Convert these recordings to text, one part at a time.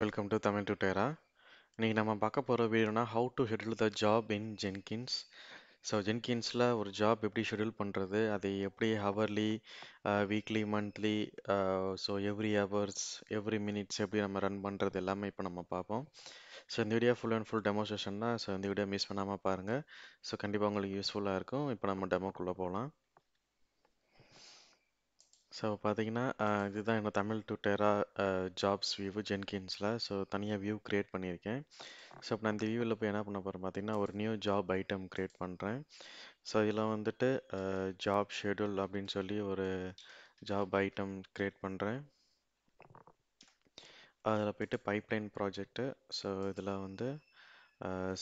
Welcome to Tamil டுட்டேரா இன்றைக்கி நம்ம பார்க்க போகிற வீடியோனா how to schedule the job in Jenkins so ஜென்கின்ஸில் ஒரு ஜாப் எப்படி ஷெட்யூல் பண்ணுறது அதை எப்படி hourly weekly monthly so every hours every minutes எப்படி நம்ம ரன் பண்ணுறது எல்லாமே இப்போ நம்ம பார்ப்போம். ஸோ இந்த video full and full demonstration தான் ஸோ இந்த வீடியோ மிஸ் பண்ணாமல் பாருங்கள் ஸோ கண்டிப்பாக உங்களுக்கு யூஸ்ஃபுல்லாக இருக்கும். இப்போ நம்ம டெமோக்குள்ளே போகலாம் ஸோ பார்த்தீங்கன்னா இதுதான் என்னோட தமிழ் டுட்டரா ஜாப்ஸ் வியூ ஜென்கின்ஸில் ஸோ தனியாக வியூ க்ரியேட் பண்ணியிருக்கேன். ஸோ இப்போ நான் இந்த வியூவில் போய் என்ன பண்ண போகிறேன் பார்த்தீங்கன்னா ஒரு நியூ ஜாப் ஐட்டம் க்ரியேட் பண்ணுறேன் ஸோ இதில் வந்துட்டு ஜாப் ஷெடியூல் அப்படின்னு சொல்லி ஒரு ஜாப் ஐட்டம் க்ரியேட் பண்ணுறேன் அதில் போய்ட்டு பைப்லைன் ப்ராஜெக்ட்டு ஸோ இதில் வந்து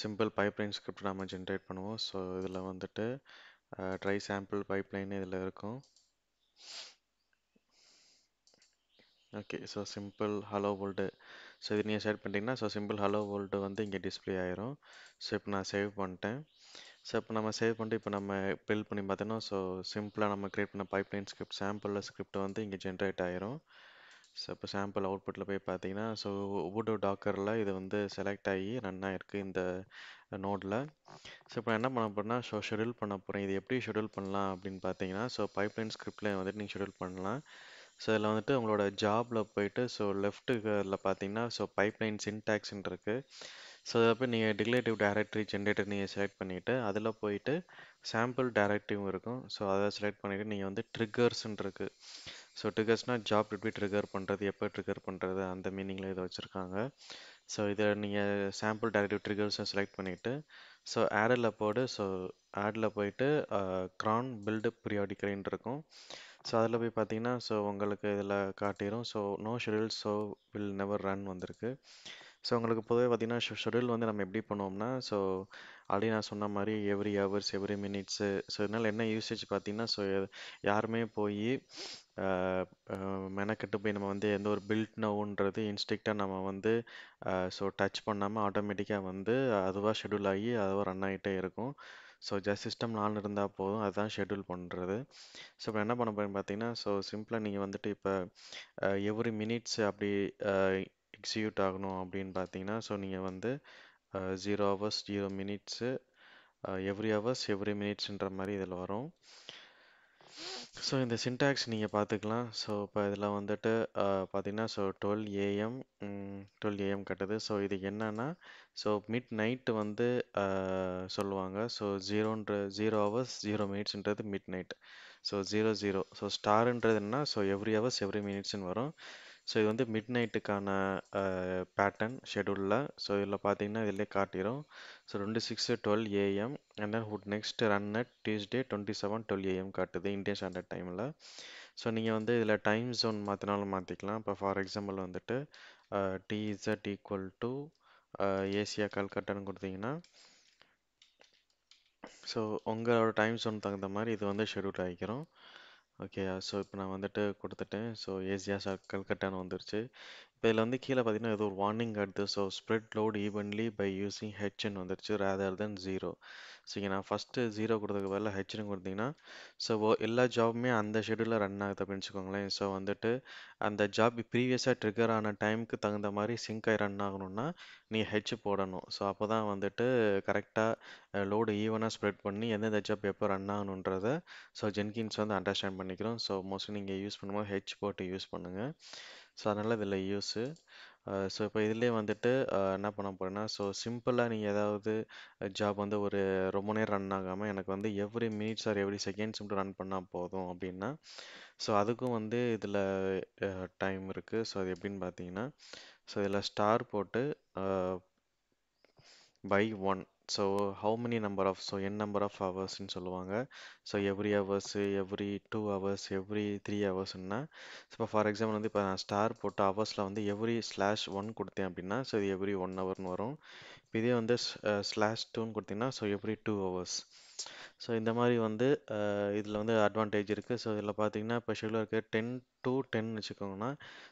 சிம்பிள் பைப்லைன் ஸ்கிரிப்ட் நம்ம ஜென்ரேட் பண்ணுவோம். ஸோ இதில் வந்துட்டு ட்ரை சாம்பிள் பைப்லைன் இதில் இருக்கும். Okay so simple hello world so இது நீங்கள் ஷேர் பண்ணிட்டீங்கன்னா ஸோ சிம்பிள் ஹலோ வேர்ல்டு வந்து இங்கே டிஸ்ப்ளே ஆயிரும். ஸோ இப்போ நான் சேவ் பண்ணிட்டேன். ஸோ இப்போ நம்ம சேவ் பண்ணிட்டு இப்போ நம்ம பில்ட் பண்ணி பார்த்தோன்னா ஸோ சிம்பிளாக நம்ம கிரியேட் பண்ண பைப்லைன் ஸ்கிரிப்ட் சாம்பிளில் ஸ்கிரிப்ட் வந்து இங்கே ஜென்ரேட் ஆயிரும். ஸோ இப்போ சாம்பிள் அவுட்புட்டில் போய் பார்த்தீங்கன்னா ஸோ ஊடோ டாக்கரில் இது வந்து செலக்ட் ஆகி ரன் ஆயிருக்கு இந்த நோடில் ஸோ இப்போ நான் என்ன பண்ண போறேன்னா ஸோ ஷெடியூல் பண்ண போகிறேன் இது எப்படி ஷெடியூல் பண்ணலாம் அப்படின்னு பார்த்தீங்கன்னா ஸோ பைப்லைன் ஸ்கிரிப்டில் வந்துட்டு நீங்கள் ஷெடியூல் பண்ணலாம். ஸோ இதில் வந்துட்டு உங்களோட ஜாபில் போயிட்டு ஸோ லெஃப்ட்டுல பார்த்தீங்கன்னா ஸோ பைப்லைன் சின்டாக்ஸ்ன்னு இருக்குது ஸோ அதை போய் நீங்கள் டிக்லேட்டிவ் டேரக்டரி ஜென்ரேட்டர் நீங்கள் செலக்ட் பண்ணிவிட்டு அதில் போயிட்டு சாம்பிள் டேரக்டிவும் இருக்கும். ஸோ அதை செலக்ட் பண்ணிவிட்டு நீங்கள் வந்து ட்ரிகர்ஸ்ன்னு இருக்குது ஸோ ட்ரிகர்ஸ்னால் ஜாப் எப்படி ட்ரிகர் பண்ணுறது எப்போ ட்ரிகர் பண்ணுறது அந்த மீனிங்கில் இதை வச்சுருக்காங்க. ஸோ இதை நீங்கள் சாம்பிள் டேரக்டிவ் ட்ரிகர்ஸை செலக்ட் பண்ணிவிட்டு ஸோ ஆடில் போடு. ஸோ ஆடில் போயிட்டு க்ரான் பில்டு பீரியாடிக்கலின்னு இருக்கும். ஸோ அதில் போய் பார்த்தீங்கன்னா ஸோ உங்களுக்கு இதில் காட்டிடும் so no schedule so will never run வந்திருக்கு. ஸோ உங்களுக்கு பொதுவாக பார்த்தீங்கன்னா ஷெடியூல் வந்து நம்ம எப்படி பண்ணுவோம்னா ஸோ ஆல்ரெடி நான் சொன்ன மாதிரி every hours every minutes so இதனால் என்ன யூசேஜ் பார்த்தீங்கன்னா ஸோ யாருமே போய் மெனக்கெட்டு போய் நம்ம வந்து எந்த ஒரு பில்ட் நோவுன்றது இன்ஸ்டிக்டாக நம்ம வந்து ஸோ டச் பண்ணாமல் ஆட்டோமேட்டிக்காக வந்து அதுவாக ஷெடியூல் ஆகி அதுவாக ரன் ஆகிட்டே இருக்கும். ஸோ ஜஸ்ட் சிஸ்டம் ஆன் இருந்தால் போதும். அதுதான் ஷெடியூல் பண்ணுறது ஸோ இப்போ என்ன பண்ண போகிறேன்னு பார்த்தீங்கன்னா ஸோ சிம்பிளாக நீங்கள் வந்துட்டு இப்போ எவ்ரி மினிட்ஸ் அப்படி எக்ஸிக்யூட் ஆகணும் அப்படின்னு பார்த்தீங்கன்னா ஸோ நீங்கள் வந்து zero hours zero minutes every hours every மினிட்ஸுன்ற மாதிரி இதில் வரும். ஸோ இந்த சின்டாக்ஸ் நீங்கள் பார்த்துக்கலாம் ஸோ இப்போ இதில் வந்துட்டு பார்த்தீங்கன்னா so twelve AM twelve AM கட்டுது. ஸோ இது என்னன்னா ஸோ மிட் நைட்டு வந்து சொல்லுவாங்க. ஸோ ஜீரோன்ற zero hours zero மினிட்ஸ்ன்றது midnight so zero zero so ஸ்டாருன்றது என்ன ஸோ எவ்ரி ஹவர்ஸ் எவ்ரி மினிட்ஸ்னு வரும். ஸோ இது வந்து மிட் நைட்டுக்கான பேட்டர்ன் ஷெடியூலில் ஸோ இதில் பார்த்தீங்கன்னா இதிலே காட்டிடும் ஸோ ரெண்டு six twelve AM and then would next run at Tuesday twenty seven twelve AM காட்டுது இந்தியன் ஸ்டாண்டர்ட் டைமில் ஸோ நீங்கள் வந்து இதில் டைம் ஜோன் மாற்றினாலும் மாற்றிக்கலாம் இப்போ ஃபார் எக்ஸாம்பிள் வந்துட்டு டிஇசட் ஈக்குவல் டு ஏசியா கல்கட்டான்னு கொடுத்தீங்கன்னா ஸோ உங்களோட டைம் ஜோன் தகுந்த மாதிரி இது வந்து ஷெடியூல் ஆகிக்கிறோம் ஓகே ஸோ இப்போ நான் வந்துட்டு கொடுத்துட்டேன். ஸோ ஏசியா சார் கல்கட்டான்னு வந்துருச்சு. இப்போ இதில் வந்து கீழே பார்த்தீங்கன்னா இது ஒரு வார்னிங் காட்டுது so spread load evenly by using ஹெச்னு வந்துருச்சு ரேதர் தென் ஜீரோ ஸோ இங்கே நான் ஃபஸ்ட்டு ஜீரோ கொடுத்ததுக்கு பதில் ஹெச்னு கொடுத்தீங்கன்னா ஸோ எல்லா ஜாபுமே அந்த ஷெடியூலில் ரன் ஆகுது அப்படின்னு வச்சுக்கோங்களேன். ஸோ வந்துட்டு அந்த ஜாப் ப்ரீவியஸாக ட்ரிகர் ஆன டைமுக்கு தகுந்த மாதிரி சிங்க் ஆகி ரன் ஆகணும்னா நீ ஹெச் போடணும். ஸோ அப்போ தான் வந்துட்டு கரெக்டாக லோடு ஈவனாக ஸ்ப்ரெட் பண்ணி எந்தெந்த ஜாப் எப்போ ரன் ஆகணுன்றத ஸோ ஜென்கின்ஸ் வந்து அண்டர்ஸ்டாண்ட் பண்ணிக்கிறோம். ஸோ மோஸ்ட்லி நீங்கள் யூஸ் பண்ணும்போது ஹெச் போட்டு யூஸ் பண்ணுங்கள் ஸோ அதனால் இதில் யூஸு ஸோ இப்போ இதிலே வந்துட்டு என்ன பண்ண போகிறேன்னா ஸோ சிம்பிளாக நீங்கள் ஏதாவது ஜாப் வந்து ஒரு ரொம்ப நேரம் ரன் ஆகாமல் எனக்கு வந்து every minutes or every seconds மட்டும் ரன் பண்ணால் போதும் அப்படின்னா ஸோ அதுக்கும் வந்து இதில் டைம் இருக்குது ஸோ அது எப்படின்னு பார்த்தீங்கன்னா ஸோ இதில் ஸ்டார் போட்டு by one so how many number of so N number of ஹவர்ஸ்ன்னு சொல்லுவாங்க. So every hours every two hours every three ஹவர்ஸ்னா இப்போ ஃபார் எக்ஸாம்பிள் வந்து இப்போ நான் ஸ்டார் போட்ட ஹவர்ஸில் வந்து எவ்ரி ஸ்லாஷ் ஒன் கொடுத்தேன் அப்படின்னா ஸோ இது எவ்ரி ஒன் ஹவர்னு வரும். இப்போ இதே வந்து ஸ்லாஷ் டூன்னு கொடுத்தீங்கன்னா so every two hours so இந்த மாதிரி வந்து இதில் வந்து அட்வான்டேஜ் இருக்குது ஸோ இதில் பார்த்தீங்கன்னா இப்போ ஷெடியூல் இருக்குது டென் டூ டென் வச்சுக்கோங்கன்னா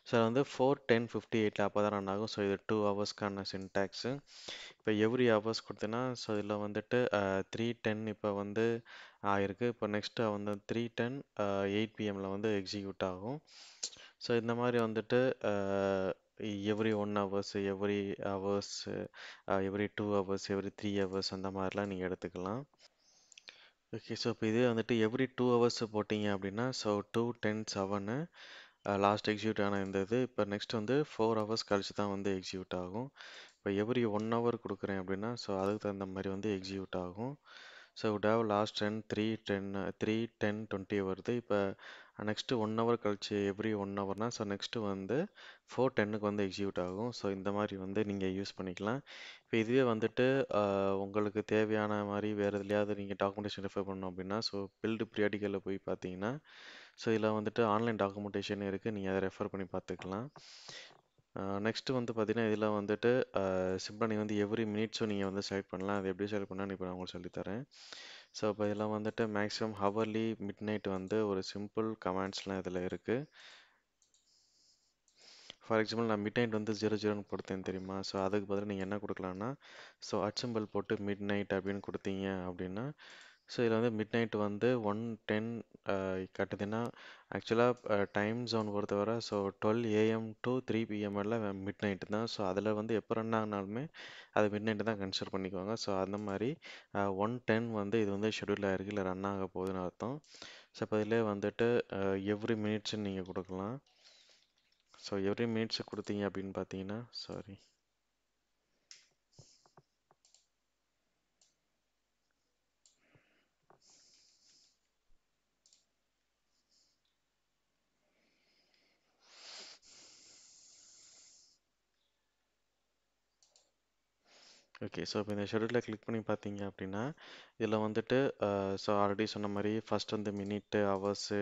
ஸோ வந்து ஃபோர் டென் ஃபிஃப்டி எயிட்டில் அப்போ தான் ரன் ஆகும். ஸோ இது டூ ஹவர்ஸ்க்கான சின்டாக்ஸு இப்போ எவ்ரி ஹவர்ஸ் கொடுத்தேன்னா ஸோ இதில் வந்துட்டு த்ரீ டென் இப்போ வந்து ஆகிருக்கு இப்போ நெக்ஸ்ட்டு வந்து த்ரீ டென் எயிட் பிஎம்மில் வந்து எக்ஸிக்யூட் ஆகும். ஸோ இந்த மாதிரி வந்துட்டு every one hours every hours every two hours every three hours அந்த மாதிரிலாம் நீங்கள் எடுத்துக்கலாம். ஓகே ஸோ இப்போ இதே வந்துட்டு எவ்ரி டூ ஹவர்ஸ் போட்டிங்க அப்படின்னா so two ten seven last execute ஆன இந்த இது. இப்போ நெக்ஸ்ட் வந்து ஃபோர் ஹவர்ஸ் கழிச்சு தான் வந்து எக்ஸிக்யூட் ஆகும். இப்போ எவ்ரி ஒன் ஹவர் கொடுக்குறேன் அப்படின்னா ஸோ அதுக்கு தகுந்த மாதிரி வந்து எக்ஸிக்யூட் ஆகும். So would have last ten three ten three ten twenty வருது. இப்போ நெக்ஸ்ட்டு ஒன் ஹவர் கழிச்சு எவ்ரி ஒன் ஹவர்னா ஸோ நெக்ஸ்ட்டு வந்து ஃபோர் டென்னுக்கு வந்து எக்ஸிக்யூட் ஆகும். ஸோ இந்த மாதிரி வந்து நீங்கள் யூஸ் பண்ணிக்கலாம். இப்போ இதுவே வந்துட்டு உங்களுக்கு தேவையான மாதிரி வேறு எதுலையாவது நீங்கள் டாக்குமெண்டேஷன் ரெஃபர் பண்ணணும் அப்படின்னா ஸோ பில்டு ப்ரியாட்டிக்கலில் போய் பார்த்தீங்கன்னா ஸோ இதில் வந்துட்டு ஆன்லைன் டாக்குமெண்டேஷன் இருக்குது நீங்கள் அதை ரெஃபர் பண்ணி பார்த்துக்கலாம். நெக்ஸ்ட்டு வந்து பார்த்தீங்கன்னா இதில் வந்துட்டு சிம்பிளாக நீங்கள் வந்து எவ்ரி மினிட்ஸும் நீங்கள் வந்து செலக்ட் பண்ணலாம். அது எப்படி செலக்ட் பண்ணலாம்னு இப்போ நான் உங்களுக்கு சொல்லித்தரேன். ஸோ இப்போ இதில் வந்துட்டு மேக்ஸிமம் ஹவர்லி மிட் நைட் வந்து ஒரு சிம்பிள் கமாண்ட்ஸ்லாம் இதில் இருக்குது ஃபார் எக்ஸாம்பிள் நான் மிட் நைட் வந்து ஜீரோ ஜீரோன்னு கொடுத்தேன் தெரியுமா? ஸோ அதுக்கு பதிலாக நீங்கள் என்ன கொடுக்கலான்னா ஸோ அச்சம்பல் போட்டு மிட் நைட் அப்படின்னு கொடுத்தீங்க அப்படின்னா ஸோ இதில் வந்து மிட் நைட் வந்து ஒன் டென் கட்டுதுன்னா ஆக்சுவலாக டைம் ஜோன் பொறுத்தவரை so twelve AM to three PM எல்லாம் மிட் நைட்டு தான். ஸோ அதில் வந்து எப்போ ரன் ஆனாலுமே அது மிட் நைட்டு தான் கன்சிடர் பண்ணிக்குவாங்க. ஸோ அந்த மாதிரி ஒன் டென் வந்து இது வந்து ஷெடியூல் ஆகிருக்கு இல்லை ரன் ஆக போகுதுன்னு அர்த்தம். ஸோ இப்போ இதிலே வந்துட்டு எவ்ரி மினிட்ஸுன்னு நீங்கள் கொடுக்கலாம். ஸோ எவ்ரி மினிட்ஸ் கொடுத்தீங்க அப்படின்னு பார்த்தீங்கன்னா சாரி ஓகே. ஸோ இப்போ இந்த ஷெடியூலில் கிளிக் பண்ணி பார்த்தீங்க அப்படின்னா இதில் வந்துட்டு ஸோ ஆல்ரெடி சொன்ன மாதிரி ஃபர்ஸ்ட் வந்து minute hours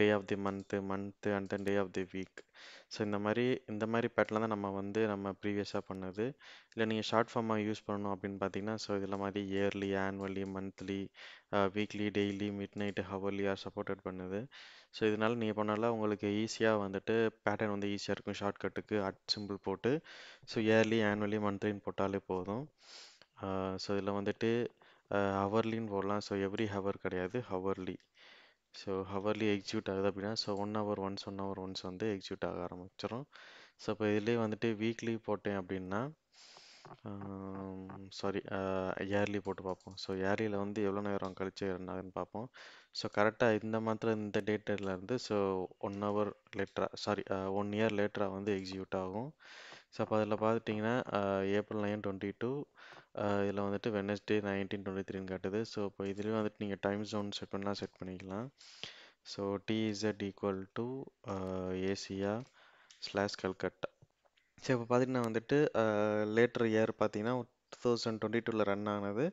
day of the month month and then day of the week. So இந்த மாதிரி இந்த மாதிரி பேட்டர்ல தான் நம்ம வந்து நம்ம ப்ரீவியஸாக பண்ணது. இல்லை நீங்கள் ஷார்ட் ஃபார்மாக யூஸ் பண்ணணும் அப்படின்னு பார்த்தீங்கன்னா ஸோ இதில் மாதிரி yearly annually monthly weekly daily midnight hourly are supported பண்ணுது. ஸோ இதனால் நீங்கள் பண்ணால உங்களுக்கு ஈஸியாக வந்துட்டு பேட்டர்ன் வந்து ஈஸியாக இருக்கும். ஷார்ட்கட்டுக்கு அட் சிம்பிள் போட்டு ஸோ இயர்லி ஆனுவலி மந்த்லின்னு போட்டாலே போதும். ஸோ இதில் வந்துட்டு ஹவர்லின்னு போடலாம். ஸோ எவ்ரி ஹவர் கிடையாது ஹவர்லி ஸோ ஹவர்லி எக்ஸிக்யூட் ஆகுது அப்படின்னா so one hour once one hour once வந்து எக்ஸிக்யூட் ஆக ஆரம்பிச்சிடும் ஸோ இப்போ இதுலேயே வந்துட்டு வீக்லி போட்டேன் அப்படின்னா சாரி இயர்லி போட்டு பார்ப்போம். ஸோ இயர்லியில் வந்து எவ்வளோ நேரம் கழிச்சு இருந்தாங்கன்னு பார்ப்போம். ஸோ கரெக்டாக இந்த மந்தில் இந்த டேட்டில் இருந்து ஸோ ஒன் ஹவர் லேட்டராக சாரி ஒன் இயர் லேட்டராக வந்து எக்ஸிக்யூட் ஆகும். ஸோ அப்போ அதில் பார்த்துட்டிங்கன்னா April uh, nine twenty two uh, இதில் வந்துட்டு வெனஸ்டே நைன்டீன் டுவெண்ட்டி த்ரீன்னு காட்டுது. ஸோ இப்போ இதுலேயும் வந்துட்டு நீங்கள் டைம் ஜோன் செட் பண்ணால் செட் பண்ணிக்கலாம். So TZ equal to Asia slash Calcutta so இப்போ பார்த்தீங்கன்னா வந்துட்டு uh, லேட்டர் இயர் பார்த்தீங்கன்னா டூ தௌசண்ட் டுவெண்ட்டி டூவில் ரன் ஆனது.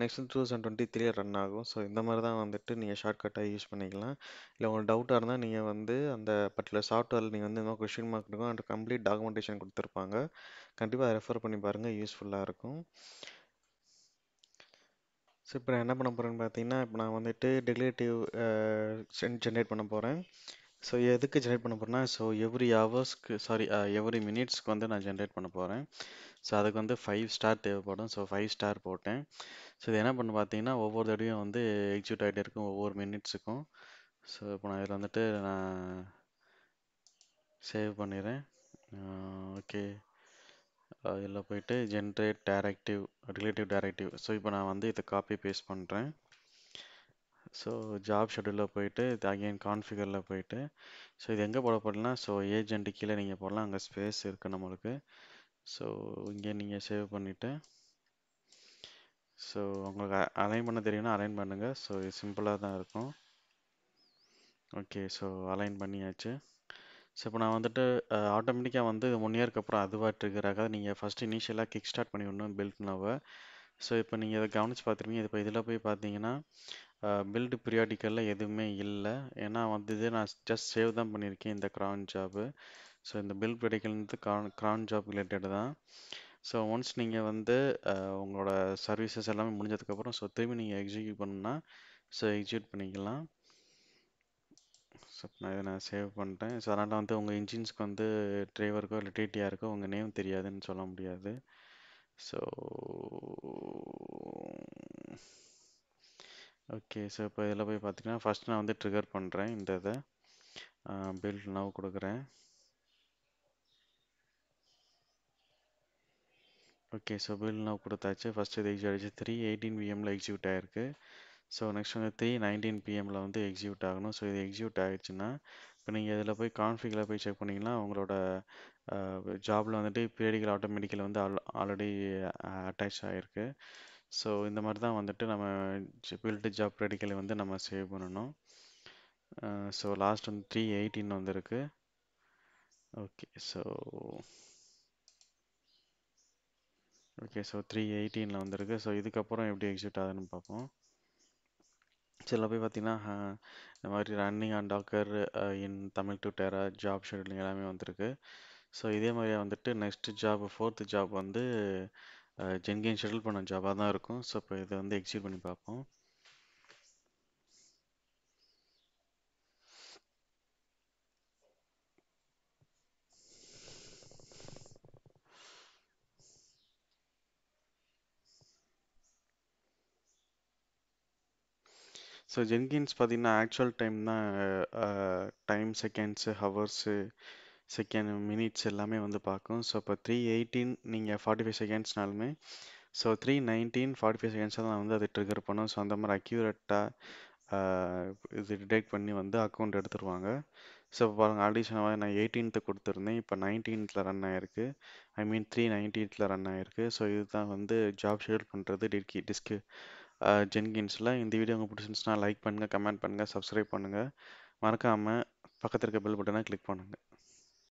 Next two thousand twenty three run ஆகும். ஸோ இந்த மாதிரி தான் வந்துட்டு நீங்கள் ஷார்ட்கட்டாக யூஸ் பண்ணிக்கலாம். இல்லை உங்களுக்கு டவுட்டாக இருந்தால் நீங்கள் வந்து அந்த பர்டிகுலர் சாஃப்ட்வேரில் நீங்கள் வந்து இன்னும் கொஷின் மார்க் இருக்கும் அண்ட் கம்ப்ளீட் டாக்குமெண்டேஷன் கொடுத்துருப்பாங்க. கண்டிப்பாக அதை ரெஃபர் பண்ணி பாருங்கள் யூஸ்ஃபுல்லாக இருக்கும். ஸோ இப்போ நான் என்ன பண்ண போகிறேன்னு பார்த்தீங்கன்னா இப்போ நான் வந்துட்டு டெக்லேட்டிவ் ஜென்ரேட் பண்ண போகிறேன் ஸோ எதுக்கு ஜென்ரேட் பண்ண போகிறேன்னா ஸோ எவ்ரி ஹவர்ஸ்க்கு சாரி எவ்ரி மினிட்ஸ்க்கு வந்து நான் ஜென்ரேட் பண்ண போகிறேன் ஸோ அதுக்கு வந்து ஃபைவ் ஸ்டார் தேவைப்படும். ஸோ ஃபைவ் ஸ்டார் போட்டேன். ஸோ இது என்ன பண்ண பார்த்தீங்கன்னா ஒவ்வொரு தடவையும் வந்து எக்ஸிக்யூட் ஆகிட்டே இருக்கும் ஒவ்வொரு மினிட்ஸுக்கும் ஸோ இப்போ நான் இதில் வந்துட்டு நான் சேவ் பண்ணிடுறேன். ஓகே இதில் போயிட்டு generate directive relative directive so இப்போ நான் வந்து இதை காப்பி பேஸ்ட் பண்ணுறேன் ஸோ ஜாப் ஷெட்யூலில் போயிட்டு இது அகைன் கான்ஃபிகரில் போயிட்டு ஸோ இது எங்கே போட போடலாம் ஸோ ஏஜென்ட் கீழே நீங்கள் போடலாம். அங்கே ஸ்பேஸ் இருக்குது நம்மளுக்கு. ஸோ இங்கே நீங்கள் சேவ் பண்ணிவிட்டு ஸோ உங்களுக்கு அலைன் பண்ண தெரியும்னா அலைன் பண்ணுங்கள் ஸோ இது சிம்பிளாக தான் இருக்கும். ஓகே ஸோ அலைன் பண்ணியாச்சு. ஸோ இப்போ நான் வந்துட்டு ஆட்டோமேட்டிக்காக வந்து ஒன் இயர்க்கு அப்புறம் அதுவாக ட்ரிகர் நீங்கள் ஃபஸ்ட்டு இனிஷியலாக கிக் ஸ்டார்ட் பண்ணி விடணும் பில்ட் நோவை ஸோ இப்போ நீங்கள் இதை கவனித்து பார்த்துருப்பீங்க. இப்போ இதில் போய் பார்த்தீங்கன்னா பில்டு பீரியாடிக்கலில் எதுவுமே இல்லை. ஏன்னா வந்து இது நான் ஜஸ்ட் சேவ் தான் பண்ணியிருக்கேன் இந்த க்ரான் ஜாபு ஸோ இந்த பில்ட் பீரியாடிக்கல்ன்றது க்ரான் க்ரான் ஜாப் ரிலேட்டட் தான். ஸோ ஒன்ஸ் நீங்கள் வந்து உங்களோட சர்வீசஸ் எல்லாமே முடிஞ்சதுக்கப்புறம் ஸோ திரும்பி நீங்கள் எக்ஸிக்யூட் பண்ணணும்னா ஸோ எக்ஸிக்யூட் பண்ணிக்கலாம். ஸோ நான் இதை நான் சேவ் பண்ணிட்டேன். ஸோ அதனால் வந்து உங்கள் இன்ஜின்ஸ்க்கு வந்து டிரைவருக்கோ இல்லை டிடிஆருக்கோ உங்கள் நேம் தெரியாதுன்னு சொல்ல முடியாது. ஸோ ஓகே ஸோ இப்போ இதில் போய் பார்த்தீங்கன்னா ஃபஸ்ட் நான் வந்து ட்ரிகர் பண்ணுறேன் இந்த இதை. பில்ட் நவ் கொடுக்குறேன். ஓகே ஸோ பில் நவ் கொடுத்தாச்சு. ஃபஸ்ட்டு இது எக்ஸிக்யூட் ஆயிடுச்சு. த்ரீ எயிட்டீன் பிஎம்மில் எக்ஸிக்யூட் ஆயிருக்கு. ஸோ நெக்ஸ்ட் வந்து த்ரீ நைன்டீன் பிஎம்மில் வந்து எக்ஸிக்யூட் ஆகணும். ஸோ இது எக்ஸிக்யூட் ஆகிடுச்சுன்னா இப்போ நீங்கள் இதில் போய் கான்ஃபிகில் போய் செக் பண்ணிங்கன்னா உங்களோட ஜாபில் வந்துட்டு பீரியடிக்கல் ஆட்டோமேட்டிக்கல் வந்து ஆல் ஆல்ரெடி அட்டாச் ஆகிருக்கு ஸோ இந்த மாதிரி தான் வந்துட்டு நம்ம பில்டு ஜாப் ரெடிக்கலை வந்து நம்ம சேவ் பண்ணணும். ஸோ லாஸ்ட் வந்து த்ரீ எயிட்டின் வந்திருக்கு. Okay so okay so three எயிட்டீனில் வந்திருக்கு. ஸோ இதுக்கப்புறம் எப்படி எக்ஸிட் ஆகுதுன்னு பார்ப்போம். சில போய் பார்த்தீங்கன்னா இந்த மாதிரி running and docker in Tamil to டெரா ஜாப் ஷெட்யூலிங் எல்லாமே வந்திருக்கு. ஸோ இதே மாதிரியே வந்துட்டு நெக்ஸ்ட் ஜாப் ஃபோர்த்து ஜாப் வந்து ஜென்கெயின் ஷெடியூல் பண்ண ஜாபாக தான் இருக்கும். ஸோ இப்போ இதை வந்து எக்ஸிட் பண்ணி பார்ப்போம். ஸோ ஜென்கின்ஸ் பார்த்தீங்கன்னா ஆக்சுவல் டைம் தான் time seconds hours second minutes எல்லாமே வந்து பார்க்கும். ஸோ இப்போ த்ரீ எயிட்டீன் நீங்கள் forty five செகண்ட்ஸ்னாலுமே so three nineteen forty five seconds தான் வந்து அது ட்ரிகர் பண்ணும் ஸோ அந்த மாதிரி அக்யூரேட்டாக இது டிடெக்ட் பண்ணி வந்து அக்கௌண்ட் எடுத்துருவாங்க. ஸோ இப்போ பாருங்கள் ஆல்ரெடி நான் எயிட்டீன்த்து கொடுத்துருந்தேன். இப்போ நைன்டீன்த்தில் ரன் ஆயிருக்கு. ஐ மீன் த்ரீ நைன்டீன்த்தில் ரன் ஆயிருக்கு. ஸோ இதுதான் வந்து ஜாப் ஷெடியூல் பண்ணுறது டிஸ்கி டிஸ்க்கு ஜென்கின்ஸில் இந்த வீடியோ உங்களுக்கு பிடிச்சிருந்துச்சுன்னா லைக் பண்ணுங்கள் கமெண்ட் பண்ணுங்கள் சப்ஸ்கிரைப் பண்ணுங்கள் மறக்காமல் பக்கத்தில் இருக்க பெல் பட்டனை கிளிக் பண்ணுங்கள்